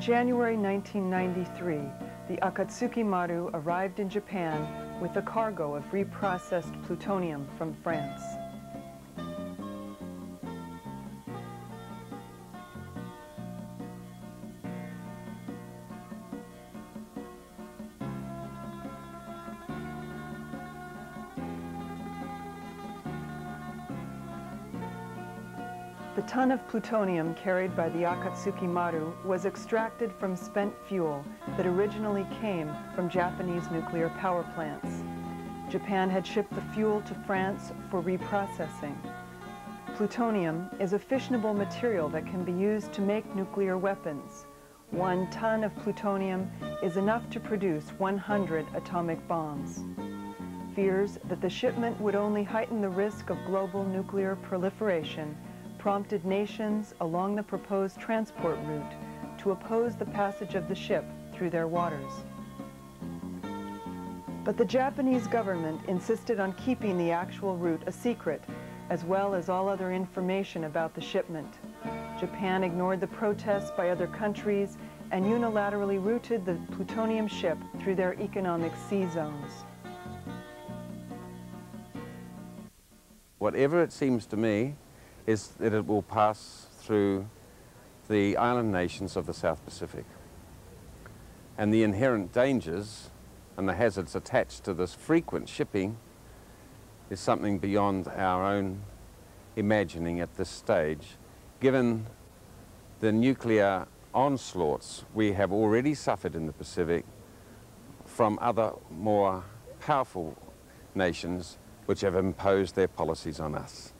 In January 1993, the Akatsuki Maru arrived in Japan with a cargo of reprocessed plutonium from France. Ton of plutonium carried by the Akatsuki Maru was extracted from spent fuel that originally came from Japanese nuclear power plants. Japan had shipped the fuel to France for reprocessing. Plutonium is a fissionable material that can be used to make nuclear weapons. One ton of plutonium is enough to produce 100 atomic bombs. Fears that the shipment would only heighten the risk of global nuclear proliferation prompted nations along the proposed transport route to oppose the passage of the ship through their waters. But the Japanese government insisted on keeping the actual route a secret, as well as all other information about the shipment. Japan ignored the protests by other countries and unilaterally routed the plutonium ship through their economic sea zones. Whatever it seems to me, is that it will pass through the island nations of the South Pacific. And the inherent dangers and the hazards attached to this frequent shipping is something beyond our own imagining at this stage, given the nuclear onslaughts we have already suffered in the Pacific from other more powerful nations which have imposed their policies on us.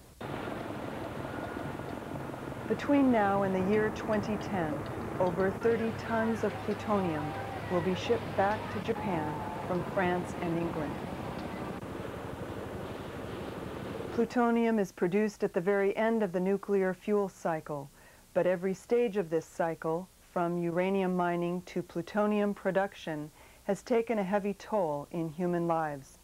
Between now and the year 2010, over 30 tons of plutonium will be shipped back to Japan from France and England. Plutonium is produced at the very end of the nuclear fuel cycle, but every stage of this cycle, from uranium mining to plutonium production, has taken a heavy toll in human lives.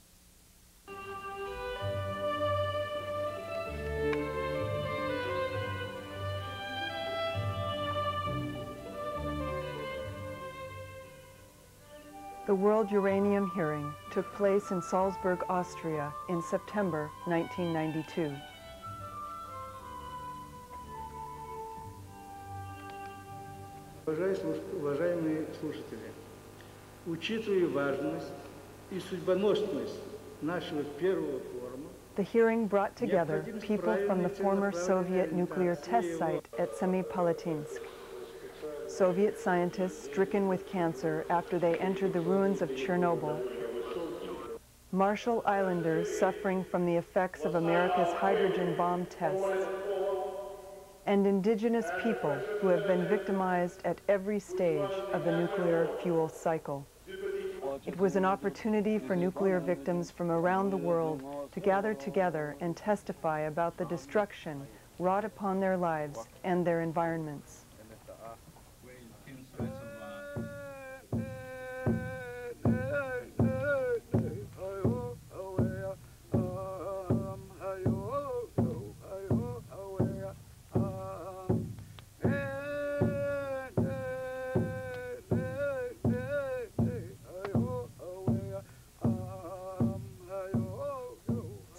The World Uranium Hearing took place in Salzburg, Austria in September 1992. Уважаемые слушатели, учитывая важность и судьбоносность нашего первого форума, The hearing brought together people from the former Soviet nuclear test site at Semipalatinsk. Soviet scientists stricken with cancer after they entered the ruins of Chernobyl. Marshall Islanders suffering from the effects of America's hydrogen bomb tests. And indigenous people who have been victimized at every stage of the nuclear fuel cycle. It was an opportunity for nuclear victims from around the world to gather together and testify about the destruction wrought upon their lives and their environments.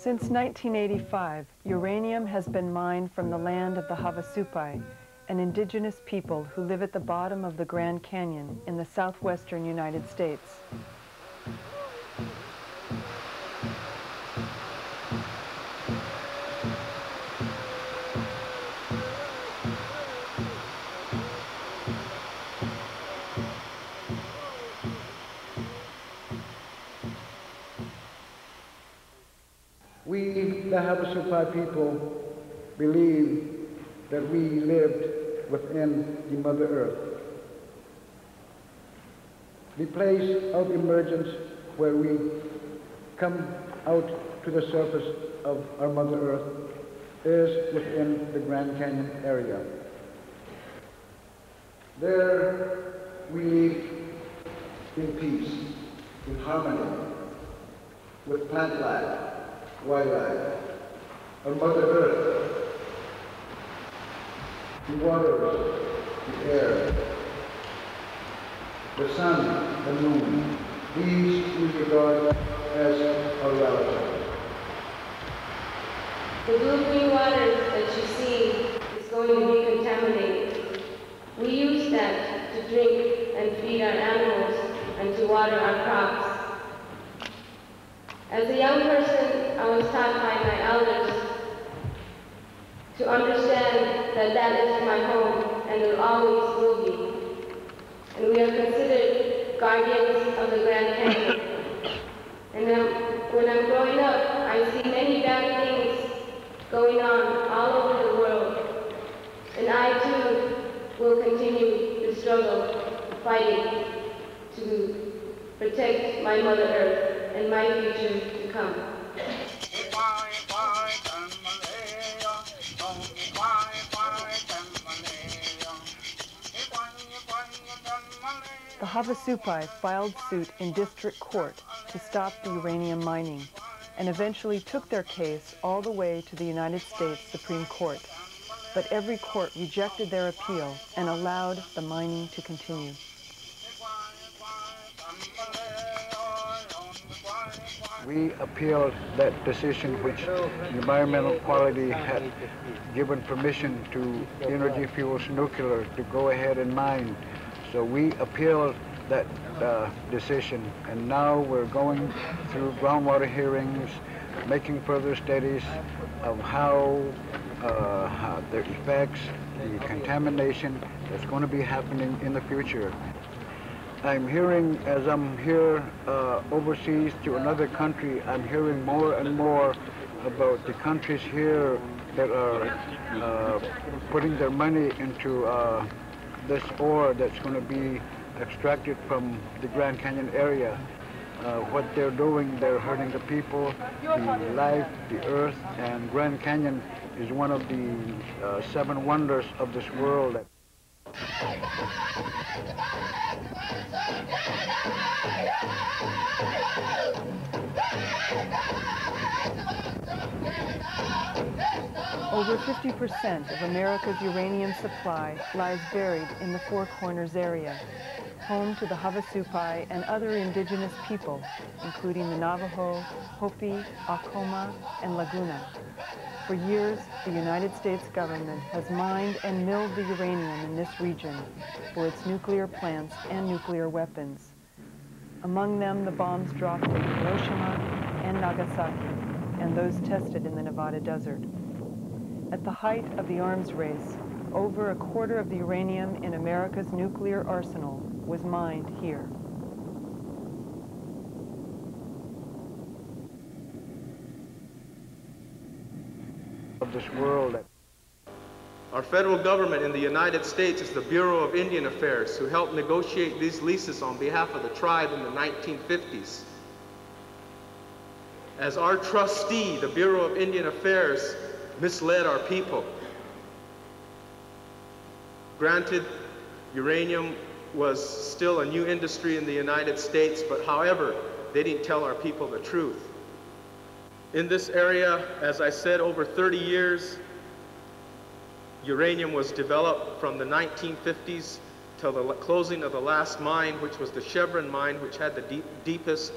Since 1985, uranium has been mined from the land of the Havasupai, an indigenous people who live at the bottom of the Grand Canyon in the southwestern United States. The people, believe that we lived within the Mother Earth. The place of emergence where we come out to the surface of our Mother Earth is within the Grand Canyon area. There we live in peace, in harmony, with plant life, wildlife, our Mother Earth, the waters, the air, the sun, the moon. These we regard as our relatives. The blue-green water that you see is going to be contaminated. We use that to drink and feed our animals and to water our crops. As a young person, I was taught by my elders to understand that that is my home and it always will be. And we are considered guardians of the Grand Canyon. And um, when I'm growing up, I see many bad things going on all over the world. And I too will continue to struggle, fighting to protect my Mother Earth and my future to come. The Havasupai filed suit in district court to stop the uranium mining and eventually took their case all the way to the United States Supreme Court. But every court rejected their appeal and allowed the mining to continue. We appealed that decision which environmental quality had given permission to Energy Fuels Nuclear to go ahead and mine. So we appealed that uh, decision and now we're going through groundwater hearings, making further studies of how, uh, how the effects, the contamination that's going to be happening in the future. I'm hearing, as I'm here uh, overseas to another country, I'm hearing more and more about the countries here that are uh, putting their money into uh, this ore that's going to be extracted from the Grand Canyon area. Uh, what they're doing, they're hurting the people, the life, the earth, and Grand Canyon is one of the uh, seven wonders of this world. Over 50% of America's uranium supply lies buried in the Four Corners area, home to the Havasupai and other indigenous people, including the Navajo, Hopi, Acoma, and Laguna. For years, the United States government has mined and milled the uranium in this region for its nuclear plants and nuclear weapons. Among them, the bombs dropped in Hiroshima and Nagasaki, and those tested in the Nevada desert. At the height of the arms race, over a quarter of the uranium in America's nuclear arsenal was mined here. Of this world. Our federal government in the United States is the Bureau of Indian Affairs, who helped negotiate these leases on behalf of the tribe in the 1950s. As our trustee, the Bureau of Indian Affairs misled our people. Granted, uranium was still a new industry in the United States, but however, they didn't tell our people the truth. In this area, as I said, over 30 years, uranium was developed from the 1950s till the closing of the last mine, which was the Chevron mine, which had the deep, deepest,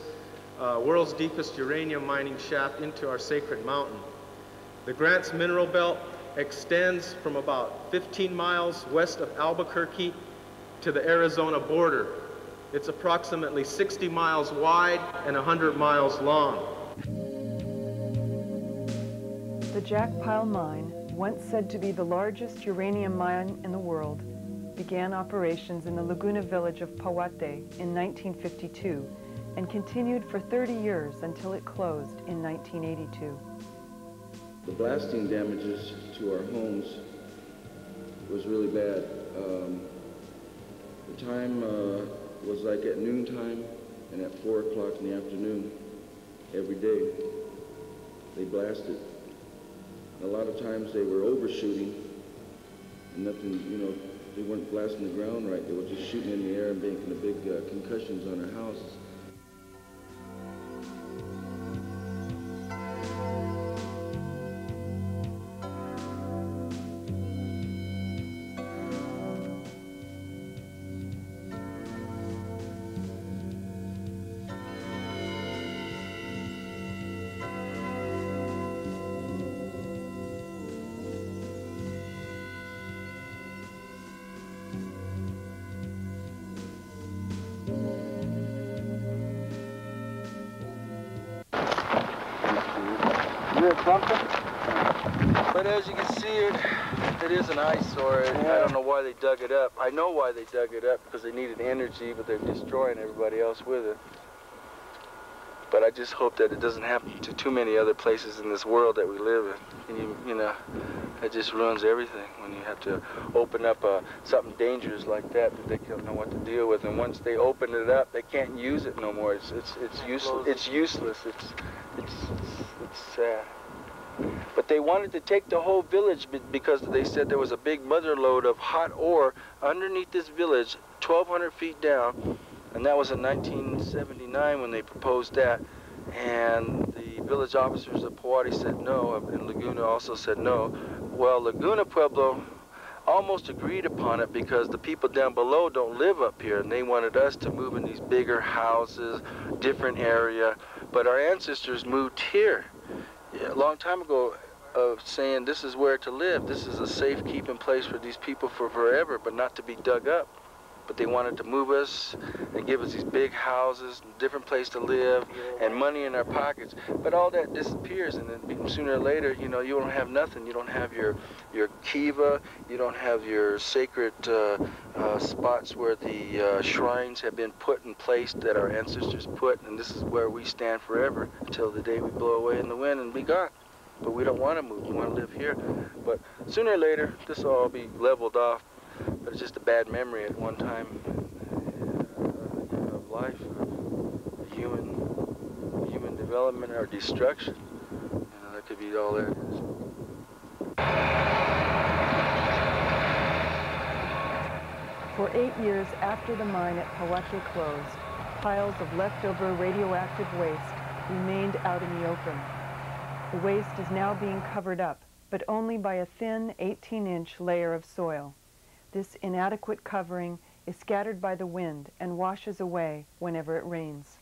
uh, world's deepest uranium mining shaft into our sacred mountain. The Grants Mineral Belt extends from about 15 miles west of Albuquerque to the Arizona border. It's approximately 60 miles wide and 100 miles long. The Jack Pile Mine, once said to be the largest uranium mine in the world, began operations in the Laguna village of Paguate in 1952 and continued for 30 years until it closed in 1982. The blasting damages to our homes was really bad. Um, the time uh, was like at noontime and at 4 o'clock in the afternoon every day. They blasted. A lot of times they were overshooting and nothing, you know, they weren't blasting the ground right. They were just shooting in the air and making the big uh, concussions on our houses. But as you can see, it, it is an eyesore. Yeah. I don't know why they dug it up. I know why they dug it up, because they needed energy, but they're destroying everybody else with it. But I just hope that it doesn't happen to too many other places in this world that we live in. And you, you know, it just ruins everything when you have to open up uh, something dangerous like that that they don't know what to deal with. And once they open it up, they can't use it no more. It's it's it's useless. It's useless. It's it's it's, it's sad. But they wanted to take the whole village because they said there was a big mother lode of hot ore underneath this village, 1,200 feet down, and that was in 1979 when they proposed that. And the village officers of Powhatan said no, and Laguna also said no. Well, Laguna Pueblo almost agreed upon it because the people down below don't live up here, and they wanted us to move in these bigger houses, different area. But our ancestors moved here a long time ago of saying this is where to live. This is a safe keeping place for these people for forever, but not to be dug up. But they wanted to move us and give us these big houses, different place to live, and money in our pockets. But all that disappears, and then sooner or later, you know, you don't have nothing. You don't have your your kiva. You don't have your sacred uh, uh, spots where the uh, shrines have been put in place that our ancestors put, and this is where we stand forever until the day we blow away in the wind and be gone but we don't want to move. We want to live here. But sooner or later, this will all be leveled off. But it's just a bad memory at one time uh, of life, of human, human development or destruction. You know, that could be all that is. For eight years after the mine at Paguate closed, piles of leftover radioactive waste remained out in the open. The waste is now being covered up, but only by a thin 18-inch layer of soil. This inadequate covering is scattered by the wind and washes away whenever it rains.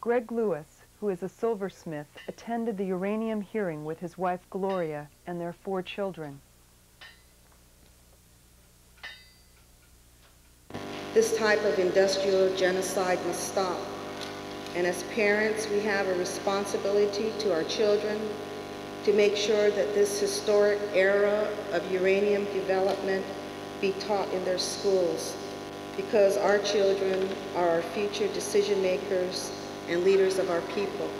Greg Lewis, who is a silversmith, attended the uranium hearing with his wife Gloria and their four children. This type of industrial genocide must stop. And as parents, we have a responsibility to our children to make sure that this historic era of uranium development be taught in their schools because our children are our future decision makers and leaders of our people.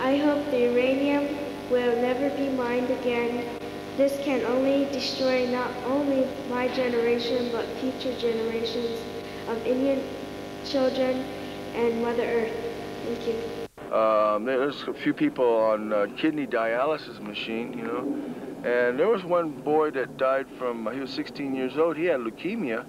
I hope the uranium will never be mined again this can only destroy not only my generation, but future generations of Indian children and Mother Earth. Thank you. Um, there's a few people on uh, kidney dialysis machine, you know, and there was one boy that died from, he was 16 years old, he had leukemia,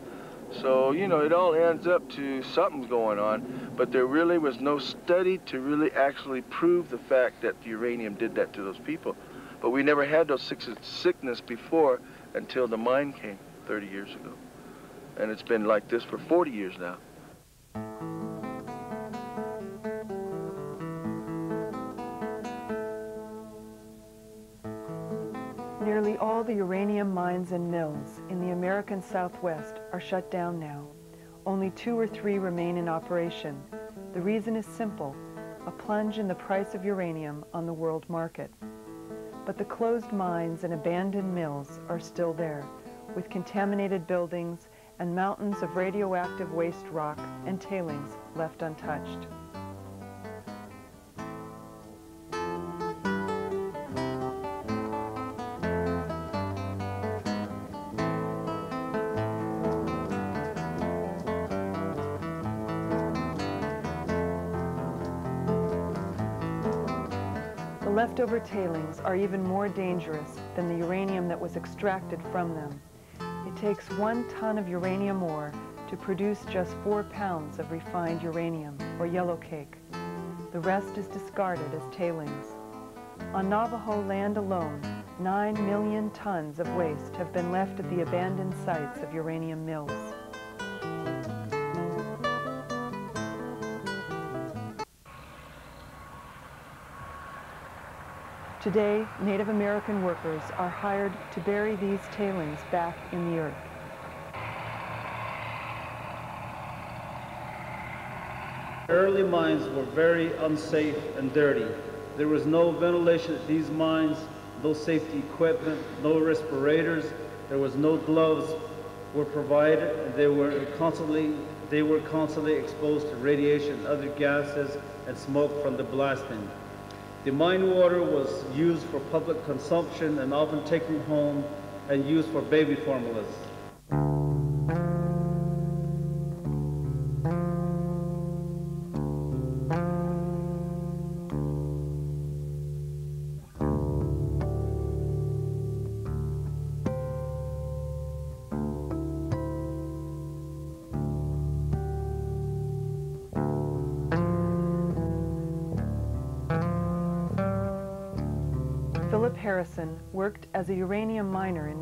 so, you know, it all ends up to something's going on, but there really was no study to really actually prove the fact that the uranium did that to those people. But we never had those sickness before until the mine came 30 years ago. And it's been like this for 40 years now. Nearly all the uranium mines and mills in the American Southwest are shut down now. Only two or three remain in operation. The reason is simple, a plunge in the price of uranium on the world market. But the closed mines and abandoned mills are still there, with contaminated buildings and mountains of radioactive waste rock and tailings left untouched. Leftover tailings are even more dangerous than the uranium that was extracted from them. It takes one ton of uranium ore to produce just four pounds of refined uranium, or yellow cake. The rest is discarded as tailings. On Navajo land alone, 9 million tons of waste have been left at the abandoned sites of uranium mills. Today, Native American workers are hired to bury these tailings back in the earth. Early mines were very unsafe and dirty. There was no ventilation at these mines, no safety equipment, no respirators, there was no gloves were provided. They were constantly they were constantly exposed to radiation other gases and smoke from the blasting. The mine water was used for public consumption and often taken home and used for baby formulas.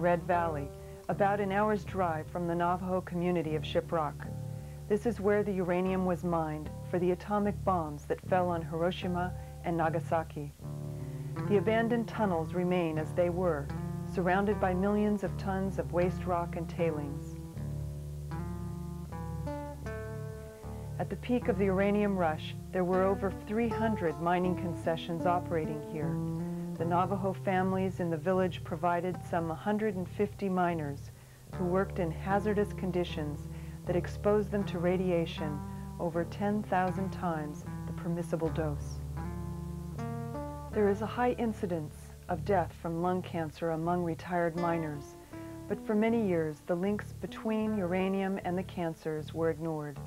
Red Valley, about an hour's drive from the Navajo community of Shiprock. This is where the uranium was mined for the atomic bombs that fell on Hiroshima and Nagasaki. The abandoned tunnels remain as they were, surrounded by millions of tons of waste rock and tailings. At the peak of the uranium rush, there were over 300 mining concessions operating here. The Navajo families in the village provided some 150 miners who worked in hazardous conditions that exposed them to radiation over 10,000 times the permissible dose. There is a high incidence of death from lung cancer among retired miners, but for many years the links between uranium and the cancers were ignored,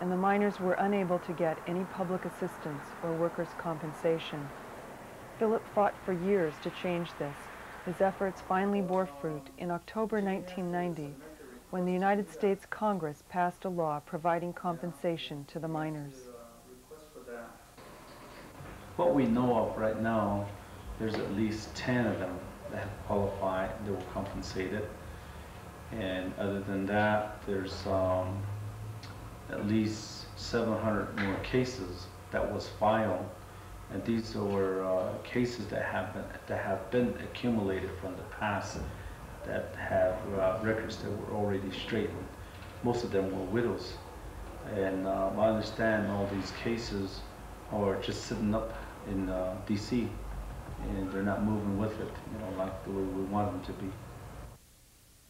and the miners were unable to get any public assistance or workers' compensation. Philip fought for years to change this. His efforts finally bore fruit in October 1990 when the United States Congress passed a law providing compensation to the miners. What we know of right now, there's at least 10 of them that have qualified, that were compensated. And other than that, there's um, at least 700 more cases that was filed. And these were uh, cases that have been, that have been accumulated from the past that have uh, records that were already straightened. Most of them were widows. And um, I understand all these cases are just sitting up in uh, DC and they're not moving with it, you know, like the way we want them to be.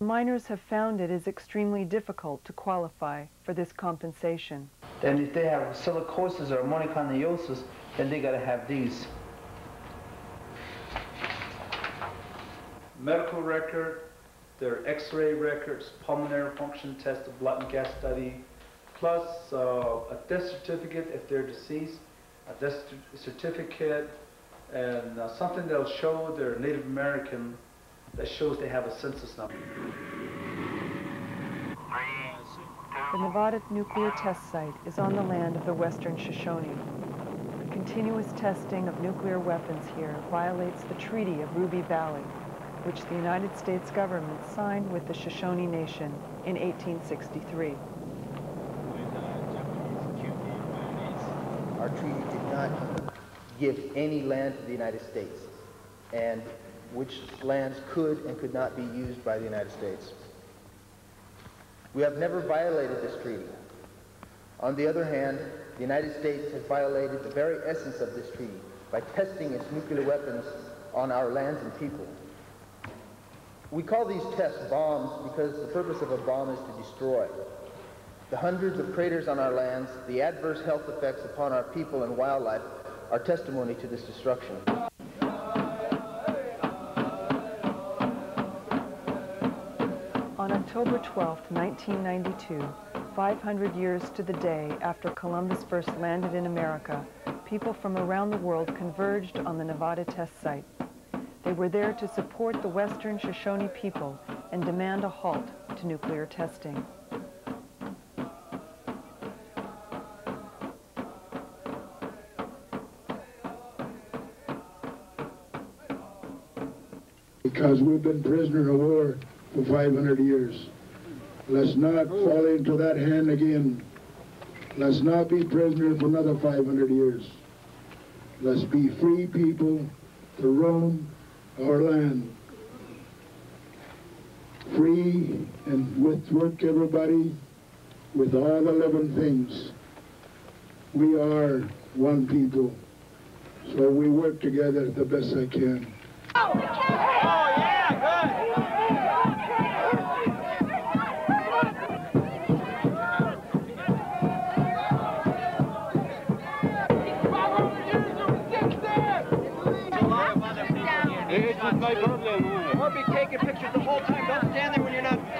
Miners have found it is extremely difficult to qualify for this compensation. And if they have silicosis or pneumoconiosis, then they gotta have these. Medical record, their x-ray records, pulmonary function test, a blood and gas study, plus uh, a death certificate if they're deceased, a death certificate, and uh, something that'll show they're Native American that shows they have a census number. The Nevada nuclear test site is on the land of the Western Shoshone. Continuous testing of nuclear weapons here violates the Treaty of Ruby Valley, which the United States government signed with the Shoshone Nation in 1863. Our treaty did not give any land to the United States, and which lands could and could not be used by the United States. We have never violated this treaty. On the other hand, the United States has violated the very essence of this treaty by testing its nuclear weapons on our lands and people. We call these tests bombs because the purpose of a bomb is to destroy. The hundreds of craters on our lands, the adverse health effects upon our people and wildlife are testimony to this destruction. On October 12, 1992, 500 years to the day after Columbus first landed in America, people from around the world converged on the Nevada test site. They were there to support the Western Shoshone people and demand a halt to nuclear testing. Because we've been prisoner of war for 500 years. Let's not fall into that hand again. Let's not be prisoners for another 500 years. Let's be free people to roam our land free and with work everybody with all the living things. We are one people, so we work together the best I can. Taking pictures the whole time. Don't stand there when you're not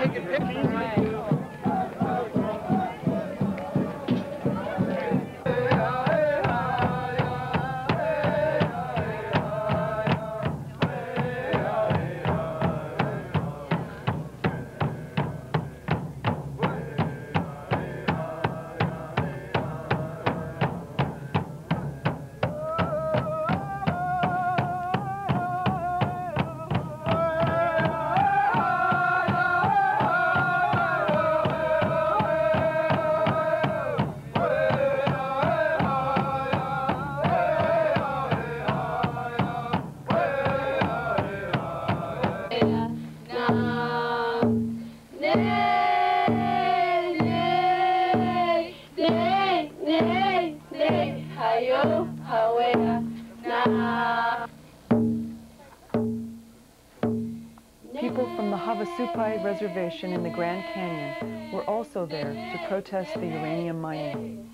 Reservation in the Grand Canyon were also there to protest the uranium mining.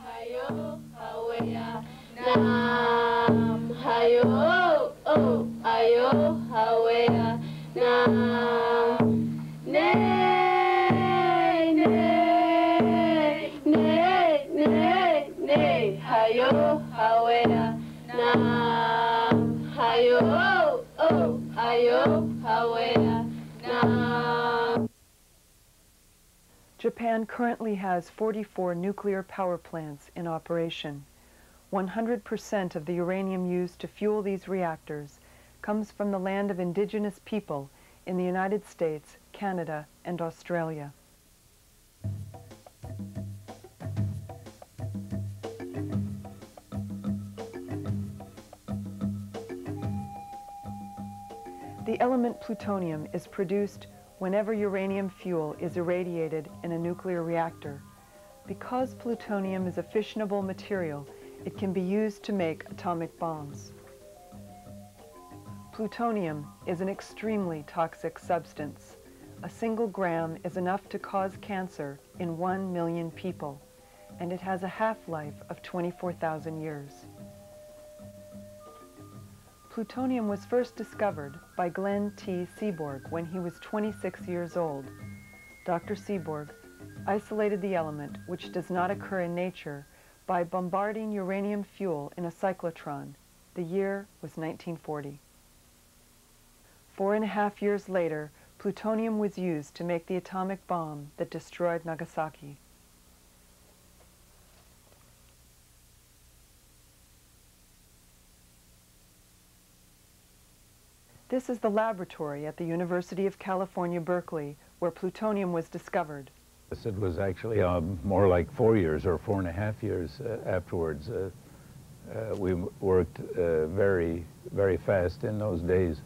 Japan currently has 44 nuclear power plants in operation. 100% of the uranium used to fuel these reactors comes from the land of indigenous people in the United States, Canada, and Australia. The element plutonium is produced whenever uranium fuel is irradiated in a nuclear reactor. Because plutonium is a fissionable material, it can be used to make atomic bombs. Plutonium is an extremely toxic substance. A single gram is enough to cause cancer in one million people, and it has a half-life of 24,000 years. Plutonium was first discovered by Glenn T. Seaborg when he was 26 years old. Dr. Seaborg isolated the element, which does not occur in nature, by bombarding uranium fuel in a cyclotron. The year was 1940. Four and a half years later, plutonium was used to make the atomic bomb that destroyed Nagasaki. This is the laboratory at the University of California, Berkeley, where plutonium was discovered. It was actually um, more like four years or four and a half years uh, afterwards. Uh, uh, we worked uh, very, very fast in those days.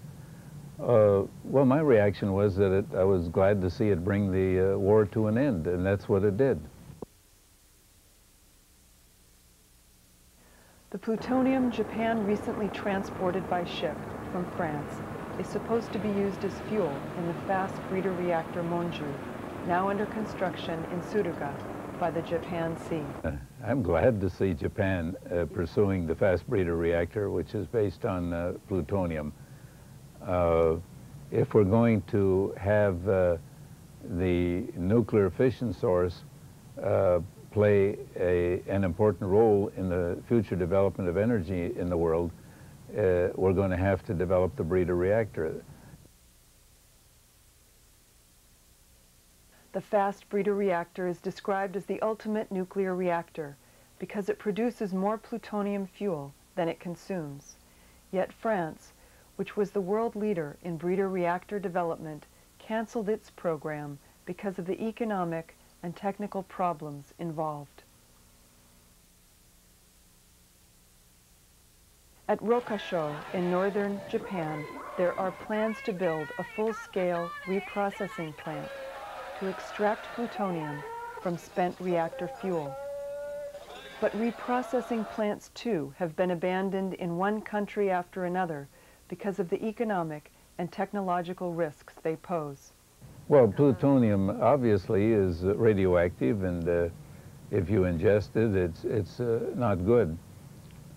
Uh, well, my reaction was that it, I was glad to see it bring the uh, war to an end, and that's what it did. The plutonium Japan recently transported by ship from France is supposed to be used as fuel in the fast breeder reactor Monju, now under construction in Tsuruga by the Japan Sea. Uh, I'm glad to see Japan uh, pursuing the fast breeder reactor, which is based on uh, plutonium. Uh, if we're going to have uh, the nuclear fission source uh, play a, an important role in the future development of energy in the world, uh, we're going to have to develop the breeder reactor. The fast breeder reactor is described as the ultimate nuclear reactor because it produces more plutonium fuel than it consumes. Yet France, which was the world leader in breeder reactor development, canceled its program because of the economic and technical problems involved. At Rokkasho in northern Japan, there are plans to build a full-scale reprocessing plant to extract plutonium from spent reactor fuel. But reprocessing plants, too, have been abandoned in one country after another because of the economic and technological risks they pose. Well, plutonium obviously is radioactive, and uh, if you ingest it, it's, it's uh, not good.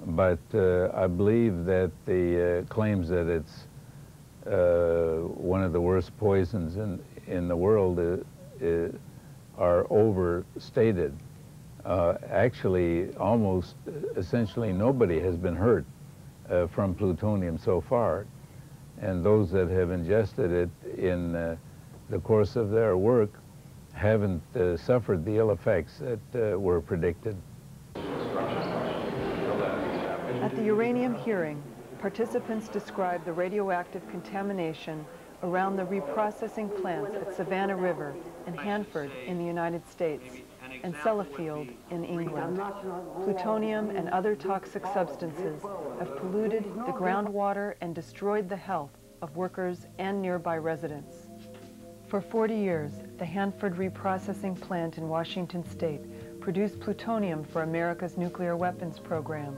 But uh, I believe that the uh, claims that it's uh, one of the worst poisons in, in the world uh, are overstated. actually, almost essentially nobody has been hurt from plutonium so far. And those that have ingested it in the course of their work haven't uh, suffered the ill effects that uh, were predicted. At the uranium hearing, participants described the radioactive contamination around the reprocessing plants at Savannah River and Hanford in the United States and Sellafield in England. Plutonium and other toxic substances have polluted the groundwater and destroyed the health of workers and nearby residents. For 40 years, the Hanford Reprocessing Plant in Washington State produced plutonium for America's nuclear weapons program,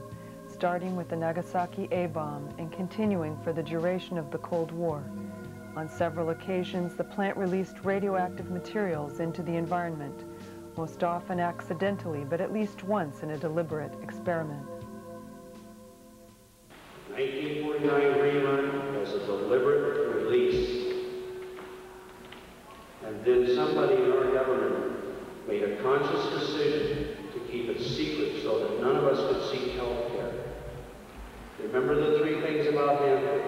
starting with the Nagasaki A-bomb and continuing for the duration of the Cold War. On several occasions, the plant released radioactive materials into the environment, most often accidentally, but at least once in a deliberate experiment. 1949 Green Run was a deliberate release and then somebody in our government made a conscious decision to keep it secret so that none of us could seek care. Remember the three things about him?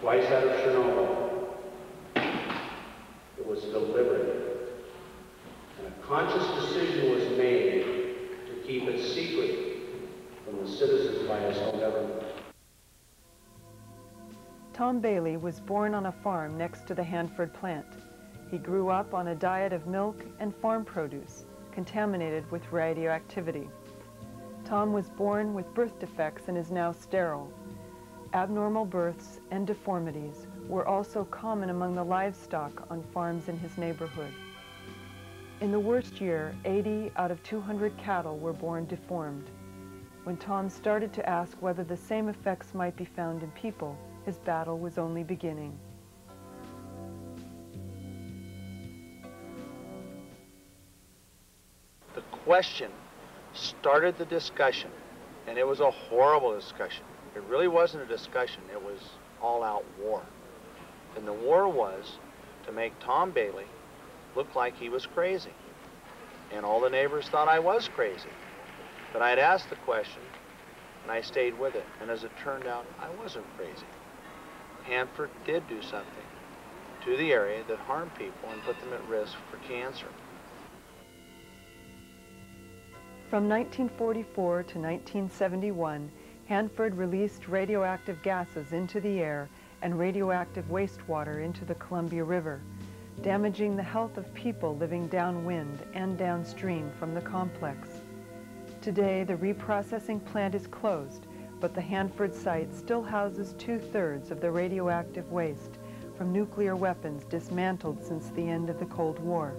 Twice out of Chernobyl. It was deliberate. And a conscious decision was made to keep it secret from the citizens by his own government. Tom Bailey was born on a farm next to the Hanford plant. He grew up on a diet of milk and farm produce, contaminated with radioactivity. Tom was born with birth defects and is now sterile. Abnormal births and deformities were also common among the livestock on farms in his neighborhood. In the worst year, 80 out of 200 cattle were born deformed. When Tom started to ask whether the same effects might be found in people, his battle was only beginning. The question started the discussion, and it was a horrible discussion. It really wasn't a discussion, it was all out war. And the war was to make Tom Bailey look like he was crazy. And all the neighbors thought I was crazy. But I'd asked the question, and I stayed with it. And as it turned out, I wasn't crazy. Hanford did do something to the area that harmed people and put them at risk for cancer. From 1944 to 1971, Hanford released radioactive gases into the air and radioactive wastewater into the Columbia River, damaging the health of people living downwind and downstream from the complex. Today, the reprocessing plant is closed, but the Hanford site still houses two-thirds of the radioactive waste from nuclear weapons dismantled since the end of the Cold War.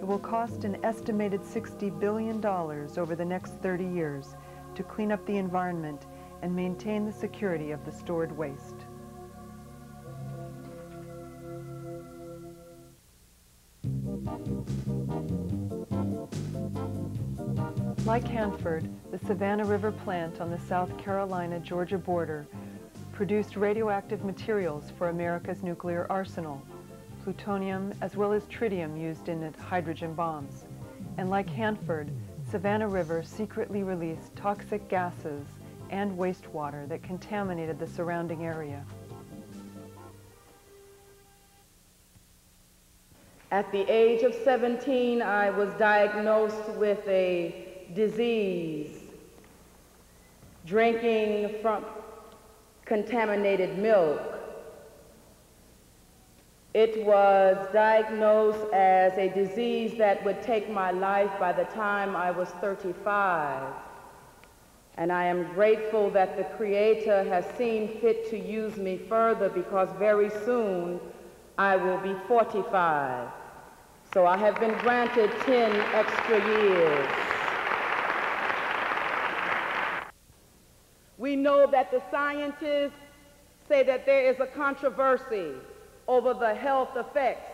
It will cost an estimated $60 billion over the next 30 years to clean up the environment and maintain the security of the stored waste. Like Hanford, the Savannah River plant on the South Carolina-Georgia border produced radioactive materials for America's nuclear arsenal plutonium, as well as tritium used in hydrogen bombs. And like Hanford, Savannah River secretly released toxic gases and wastewater that contaminated the surrounding area. At the age of 17, I was diagnosed with a disease, drinking from contaminated milk. It was diagnosed as a disease that would take my life by the time I was 35. And I am grateful that the Creator has seen fit to use me further because very soon I will be 45. So I have been granted 10 extra years. We know that the scientists say that there is a controversy over the health effects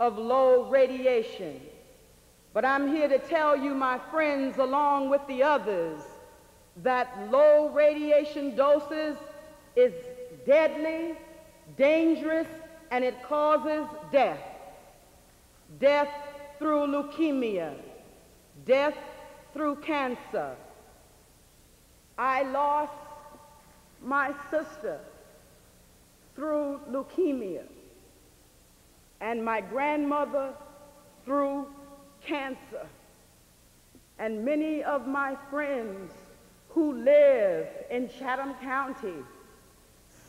of low radiation. But I'm here to tell you, my friends, along with the others, that low radiation doses is deadly, dangerous, and it causes death. Death through leukemia, death through cancer. I lost my sister through leukemia and my grandmother through cancer. And many of my friends who live in Chatham County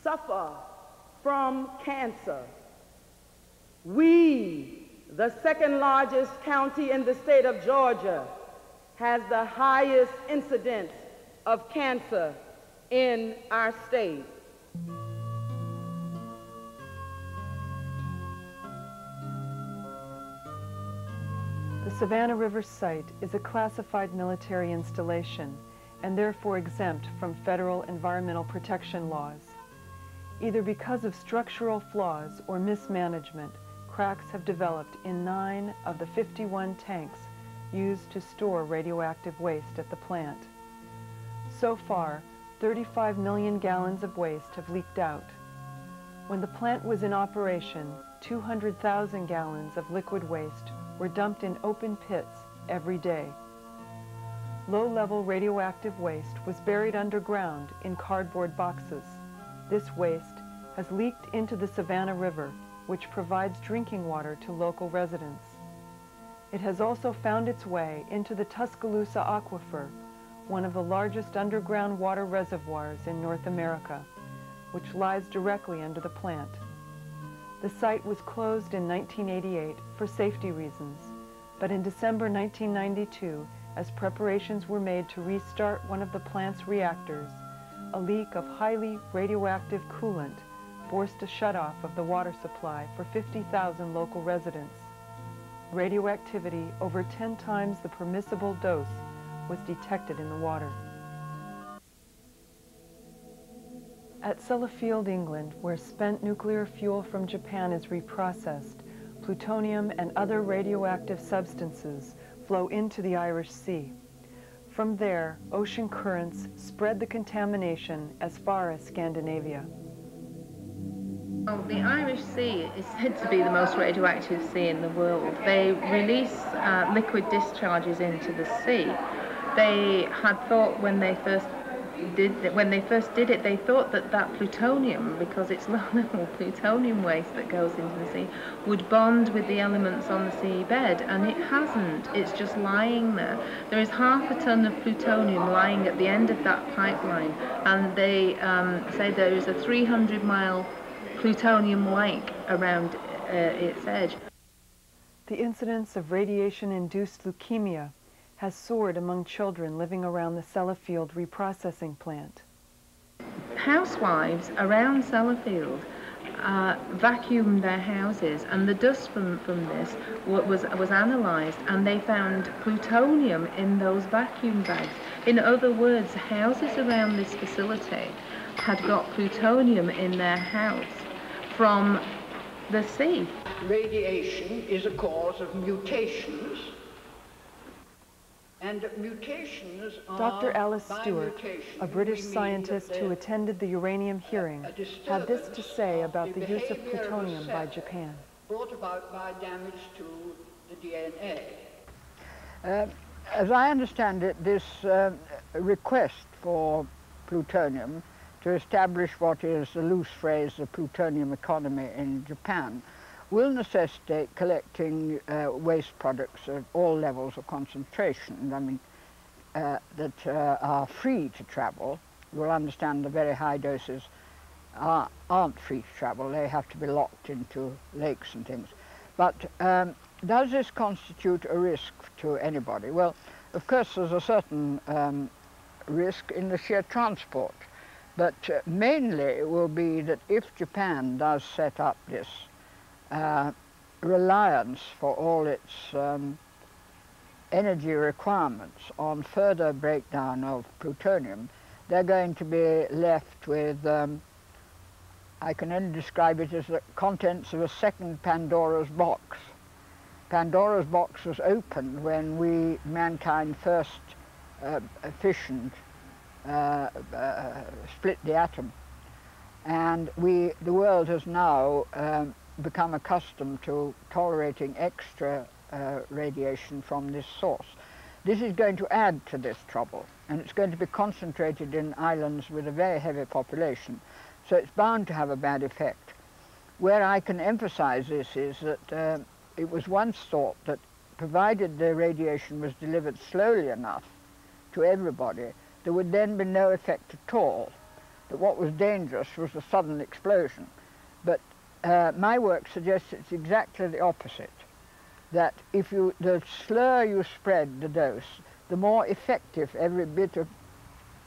suffer from cancer. We, the second largest county in the state of Georgia, has the highest incidence of cancer in our state. The Savannah River site is a classified military installation and therefore exempt from federal environmental protection laws. Either because of structural flaws or mismanagement, cracks have developed in nine of the 51 tanks used to store radioactive waste at the plant. So far, 35 million gallons of waste have leaked out. When the plant was in operation, 200,000 gallons of liquid waste were dumped in open pits every day. Low-level radioactive waste was buried underground in cardboard boxes. This waste has leaked into the Savannah River, which provides drinking water to local residents. It has also found its way into the Tuscaloosa Aquifer, one of the largest underground water reservoirs in North America, which lies directly under the plant. The site was closed in 1988 for safety reasons, but in December 1992, as preparations were made to restart one of the plant's reactors, a leak of highly radioactive coolant forced a shutoff of the water supply for 50,000 local residents. Radioactivity over 10 times the permissible dose was detected in the water. At Sellafield, England, where spent nuclear fuel from Japan is reprocessed, plutonium and other radioactive substances flow into the Irish Sea. From there, ocean currents spread the contamination as far as Scandinavia. Well, the Irish Sea is said to be the most radioactive sea in the world. They release uh, liquid discharges into the sea. They had thought when they first did when they first did it, they thought that that plutonium, because it's low-level plutonium waste that goes into the sea, would bond with the elements on the seabed, and it hasn't. It's just lying there. There is half a ton of plutonium lying at the end of that pipeline, and they um, say there is a 300-mile plutonium lake around uh, its edge. The incidence of radiation-induced leukemia has soared among children living around the Sellafield reprocessing plant. Housewives around Sellafield uh, vacuumed their houses and the dust from, from this was, was analysed and they found plutonium in those vacuum bags. In other words, houses around this facility had got plutonium in their house from the sea. Radiation is a cause of mutations mutations Dr. Alice Stewart, a British scientist who attended the uranium hearing, had this to say about the use of plutonium by Japan. Brought about by damage to the DNA. Uh, as I understand it, this uh, request for plutonium to establish what is the loose phrase, the plutonium economy in Japan, will necessitate collecting uh, waste products at all levels of concentration. I mean, uh, that uh, are free to travel. You'll understand the very high doses are, aren't free to travel. They have to be locked into lakes and things. But um, does this constitute a risk to anybody? Well, of course, there's a certain um, risk in the sheer transport. But uh, mainly it will be that if Japan does set up this uh, reliance for all its um, energy requirements on further breakdown of plutonium, they're going to be left with, um, I can only describe it as the contents of a second Pandora's box. Pandora's box was opened when we, mankind, first uh, fissioned, uh, uh, split the atom. And we, the world has now um, become accustomed to tolerating extra uh, radiation from this source. This is going to add to this trouble, and it's going to be concentrated in islands with a very heavy population, so it's bound to have a bad effect. Where I can emphasize this is that uh, it was once thought that provided the radiation was delivered slowly enough to everybody, there would then be no effect at all. That what was dangerous was a sudden explosion. Uh, my work suggests it's exactly the opposite. That if you, the slower you spread the dose, the more effective every bit of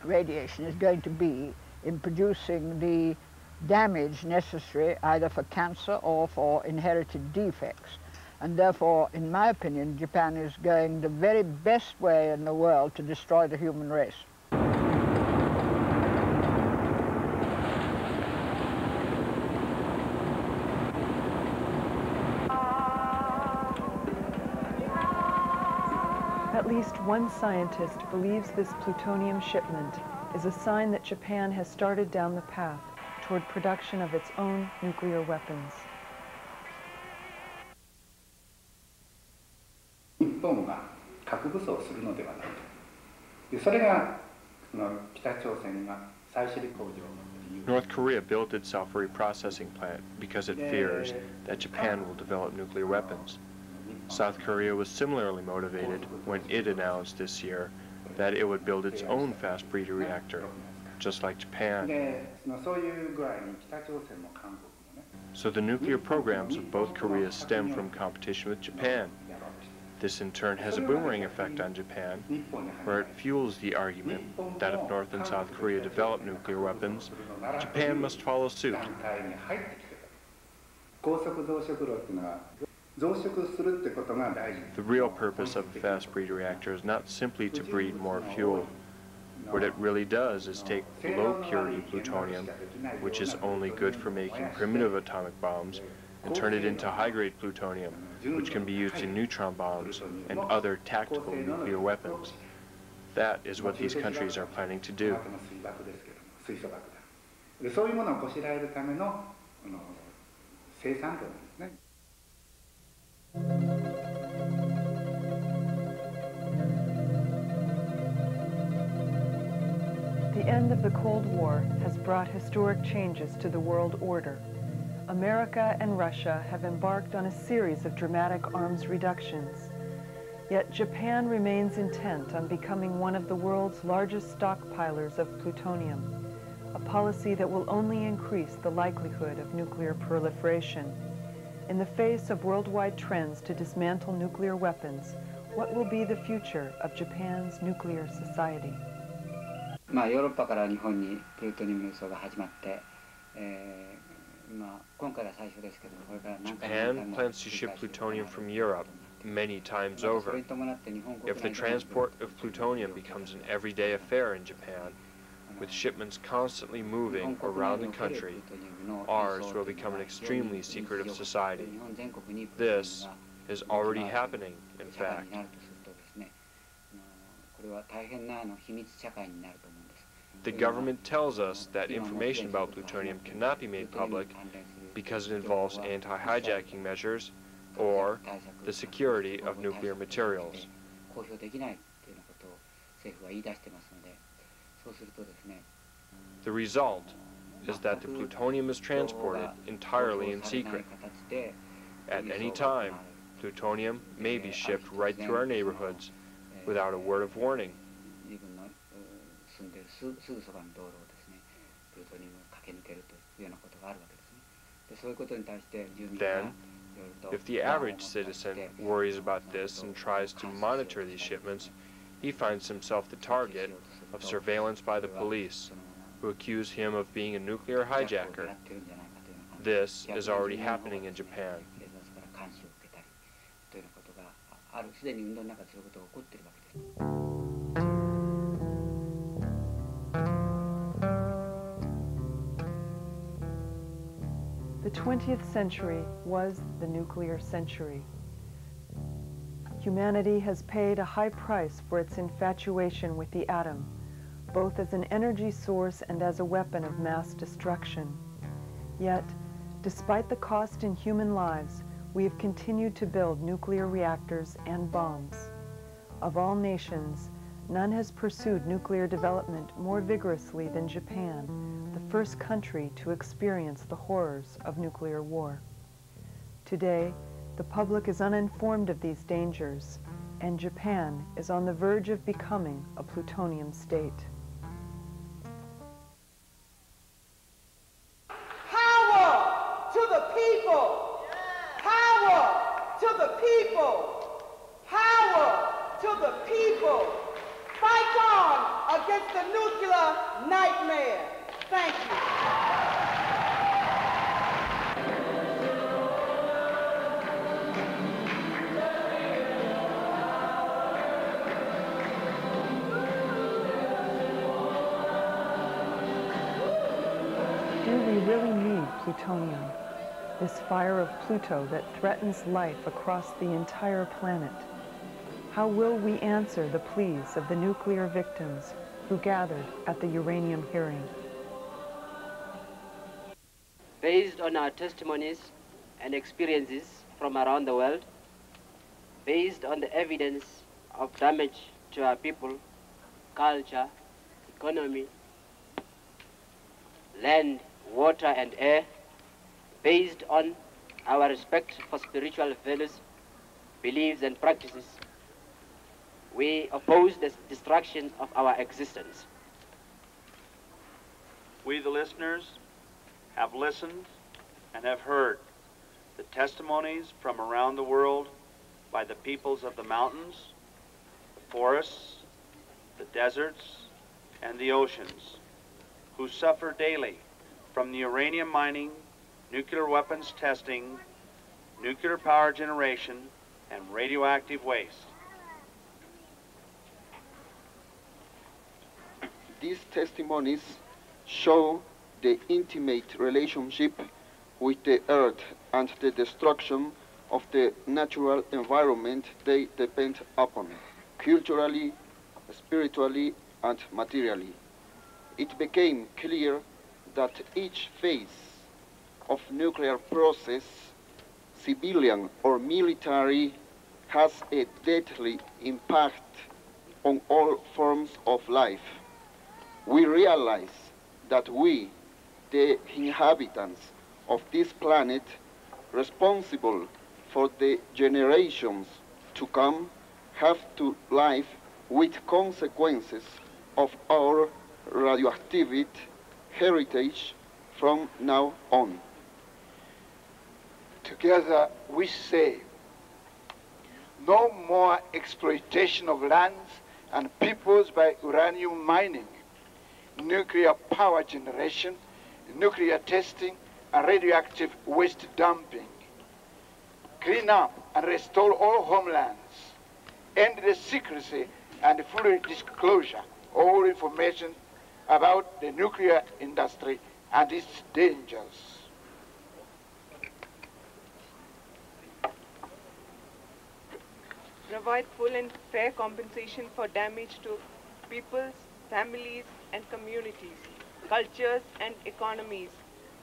radiation is going to be in producing the damage necessary either for cancer or for inherited defects. And therefore, in my opinion, Japan is going the very best way in the world to destroy the human race. one scientist believes this plutonium shipment is a sign that Japan has started down the path toward production of its own nuclear weapons. 日本が核武装するのではないとでそれがその北朝鮮が再処理工場 North Korea built itself a reprocessing plant because it fears that Japan will develop nuclear weapons. South Korea was similarly motivated when it announced this year that it would build its own fast breeder reactor, just like Japan. So the nuclear programs of both Koreas stem from competition with Japan. This in turn has a boomerang effect on Japan, where it fuels the argument that if North and South Korea develop nuclear weapons, Japan must follow suit. The real purpose of a fast breeder reactor is not simply to breed more fuel. What it really does is take low purity plutonium, which is only good for making primitive atomic bombs, and turn it into high-grade plutonium, which can be used in neutron bombs and other tactical nuclear weapons. That is what these countries are planning to do. End of the Cold War has brought historic changes to the world order. America and Russia have embarked on a series of dramatic arms reductions. Yet Japan remains intent on becoming one of the world's largest stockpilers of plutonium, a policy that will only increase the likelihood of nuclear proliferation. In the face of worldwide trends to dismantle nuclear weapons, what will be the future of Japan's nuclear society? まあ、ヨーロッパから日本にプルトニウム輸送が始まって、えーまあ、今回が最初ですけどこれから何回も何回 Japan も plans to ship plutonium from Europe many times over. If the transport of plutonium becomes an everyday affair in Japan, with shipments constantly moving around the country, ours will become an extremely secretive society. This is already happening, in 社会 fact. になるとするとですねあのこれは大変なあの秘密社会になると思うんです The government tells us that information about plutonium cannot be made public because it involves anti-hijacking measures or the security of nuclear materials. The result is that the plutonium is transported entirely in secret. At any time, plutonium may be shipped right through our neighborhoods without a word of warning. 自分のう住んでるすすぐそばの道路をですねプルトニウムを駆け抜けるというようなことがあるわけですねでそういうことに対して住民が Then, if the average citizen worries about this and tries to monitor these shipments, he finds himself the target of surveillance by the police, who accuse him of being a nuclear hijacker. This is already happening in Japan. というようなことがあるすでに運動の中でそういうことが起こっているわけです。 The 20th century was the nuclear century. Humanity has paid a high price for its infatuation with the atom, both as an energy source and as a weapon of mass destruction. Yet, despite the cost in human lives, we have continued to build nuclear reactors and bombs. Of all nations, none has pursued nuclear development more vigorously than Japan, first country to experience the horrors of nuclear war. Today, the public is uninformed of these dangers, and Japan is on the verge of becoming a plutonium state. Power to the people! Power to the people! Power to the people! Fight on against the nuclear nightmare! Thank you. Do we really need plutonium? This fire of Pluto that threatens life across the entire planet? How will we answer the pleas of the nuclear victims who gathered at the uranium hearing? Based on our testimonies and experiences from around the world, based on the evidence of damage to our people, culture, economy, land, water, and air, based on our respect for spiritual values, beliefs, and practices, we oppose the destruction of our existence. We, the listeners, have listened and have heard the testimonies from around the world by the peoples of the mountains, the forests, the deserts, and the oceans, who suffer daily from the uranium mining, nuclear weapons testing, nuclear power generation, and radioactive waste. These testimonies show the intimate relationship with the earth and the destruction of the natural environment they depend upon, culturally, spiritually, and materially. It became clear that each phase of nuclear process, civilian or military, has a deadly impact on all forms of life. We realize that we, the inhabitants of this planet, responsible for the generations to come, have to live with consequences of our radioactive heritage from now on. Together we say, no more exploitation of lands and peoples by uranium mining, nuclear power generation, nuclear testing, and radioactive waste dumping. Clean up and restore all homelands. End the secrecy and full disclosure all information about the nuclear industry and its dangers. provide full and fair compensation for damage to peoples, families, and communities, cultures and economies,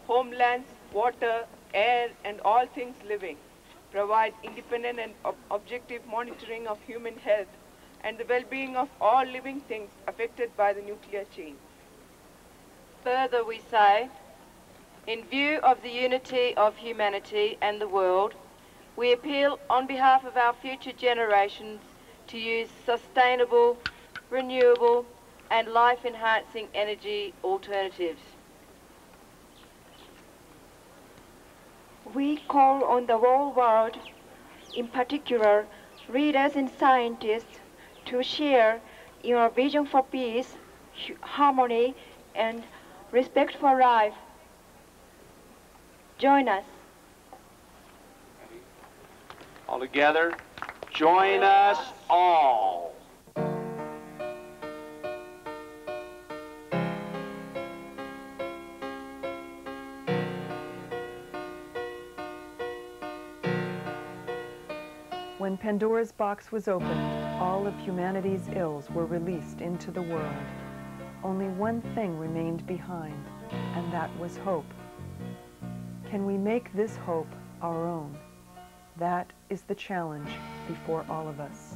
homelands, water, air, and all things living. Provide independent and ob- objective monitoring of human health and the well-being of all living things affected by the nuclear chain. Further, we say, in view of the unity of humanity and the world, we appeal on behalf of our future generations to use sustainable, renewable, and life-enhancing energy alternatives. We call on the whole world, in particular readers and scientists, to share in our vision for peace, harmony, and respect for life. Join us. All together, join us all. Pandora's box was opened, all of humanity's ills were released into the world. Only one thing remained behind, and that was hope. Can we make this hope our own? That is the challenge before all of us.